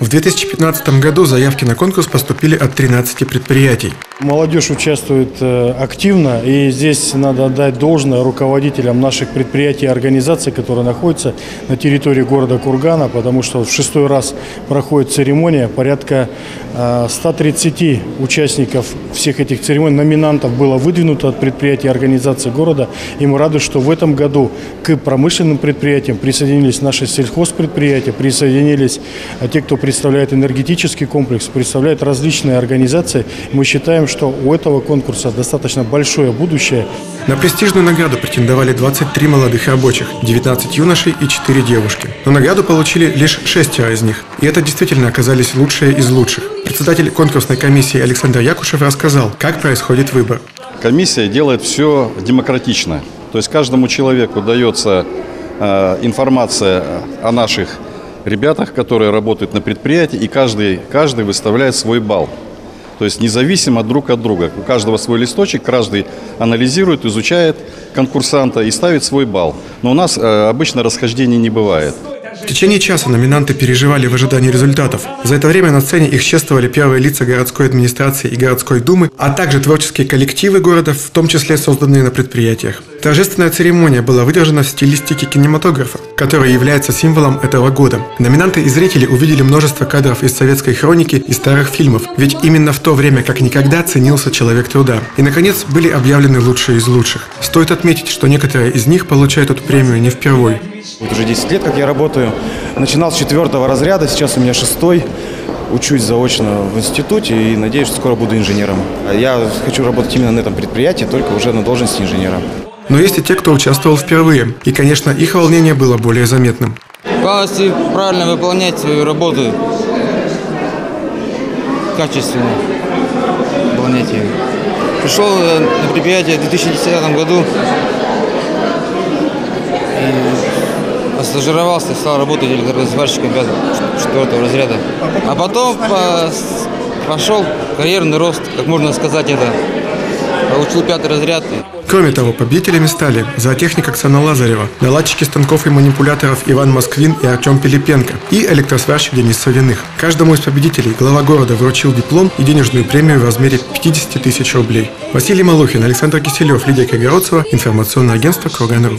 В 2015 году заявки на конкурс поступили от 13 предприятий. Молодежь участвует э, активно, и здесь надо отдать должное руководителям наших предприятий и организаций, которые находятся на территории города Кургана, потому что в шестой раз проходит церемония. Порядка э, 130 участников всех этих церемоний, номинантов было выдвинуто от предприятий и организаций города. И мы рады, что в этом году к промышленным предприятиям присоединились наши сельхозпредприятия, присоединились э, те, кто представляет энергетический комплекс, представляет различные организации. Мы считаем, что у этого конкурса достаточно большое будущее. На престижную награду претендовали 23 молодых рабочих, 19 юношей и 4 девушки. Но награду получили лишь шестеро из них. И это действительно оказались лучшие из лучших. Председатель конкурсной комиссии Александр Якушев рассказал, как происходит выбор. Комиссия делает все демократично. То есть каждому человеку дается э, информация о наших ребятах, которые работают на предприятии, и каждый, каждый выставляет свой балл. То есть независимо друг от друга. У каждого свой листочек, каждый анализирует, изучает конкурсанта и ставит свой балл. Но у нас э, обычно расхождений не бывает. В течение часа номинанты переживали в ожидании результатов. За это время на сцене их чествовали первые лица городской администрации и городской думы, а также творческие коллективы города, в том числе созданные на предприятиях. Торжественная церемония была выдержана в стилистике кинематографа, который является символом этого года. Номинанты и зрители увидели множество кадров из советской хроники и старых фильмов, ведь именно в то время как никогда ценился человек труда. И, наконец, были объявлены лучшие из лучших. Стоит отметить, что некоторые из них получают эту премию не впервой. Вот уже 10 лет, как я работаю. Начинал с четвертого разряда, сейчас у меня шестой. Учусь заочно в институте и надеюсь, что скоро буду инженером. А Я хочу работать именно на этом предприятии, только уже на должности инженера. Но есть и те, кто участвовал впервые. И, конечно, их волнение было более заметным. Главное правильно выполнять свою работу. Качественно выполнять ее. Пришел э, на предприятие в 2010 году и постажировался, стал работать электроразварщиком 4 разряда. А потом по- пошел карьерный рост, как можно сказать это. Получил пятый разряд. Кроме того, победителями стали зоотехник Оксана Лазарева, наладчики станков и манипуляторов Иван Москвин и Артем Пилипенко и электросварщик Денис Савиных. Каждому из победителей глава города вручил диплом и денежную премию в размере 50 тысяч рублей. Василий Малухин, Александр Киселев, Лидия Кагородцева, информационное агентство Курган.ру.